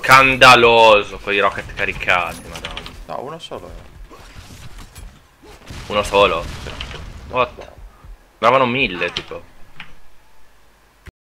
Scandaloso con i rocket caricati, madonna. No, uno solo. Eh. Uno solo? What? Davano mille, tipo.